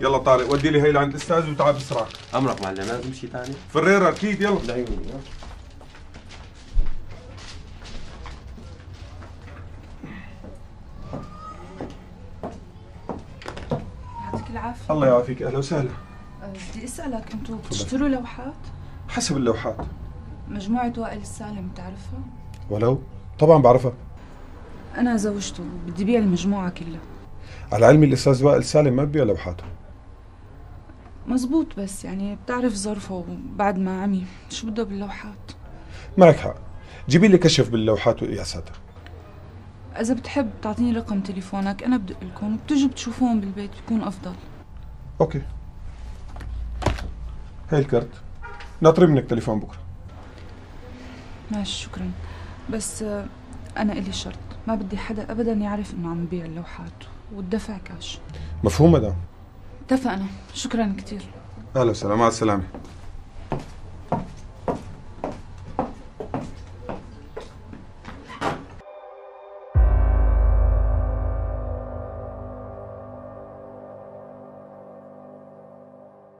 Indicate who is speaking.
Speaker 1: يلا طارق ودي لي هي لعند الاستاذ وتعال بسرعة.
Speaker 2: أمرك معلم لازم شيء ثاني
Speaker 1: فريرة أكيد يلا.
Speaker 2: لعيوني
Speaker 3: يعطيك العافية.
Speaker 1: الله يعافيك أهلا وسهلا.
Speaker 3: أه، بدي أسألك أنتوا بتشتروا لوحات؟
Speaker 1: حسب اللوحات.
Speaker 3: مجموعة وائل السالم بتعرفها؟
Speaker 1: ولو. طبعا بعرفها.
Speaker 3: أنا زوجته بدي بيع المجموعة كلها.
Speaker 1: على علمي الأستاذ وائل سالم ما ببيع لوحاته.
Speaker 3: مزبوط بس يعني بتعرف ظرفه بعد ما عمي شو بده باللوحات.
Speaker 1: معك حق. جيبي لي كشف باللوحات وقياساتها
Speaker 3: إذا بتحب تعطيني رقم تليفونك أنا بدق لكم وبتجوا بتشوفوهم بالبيت بيكون أفضل.
Speaker 1: أوكي. هاي الكرت ناطري منك تليفون بكرة.
Speaker 3: ماشي شكرا. بس آه، أنا إلي شرط. ما بدي حدا أبدا يعرف إنه عم ببيع اللوحات والدفع كاش.
Speaker 1: مفهوم مدام.
Speaker 3: اتفقنا. شكرا كتير.
Speaker 1: أهلا وسهلا. مع السلامة.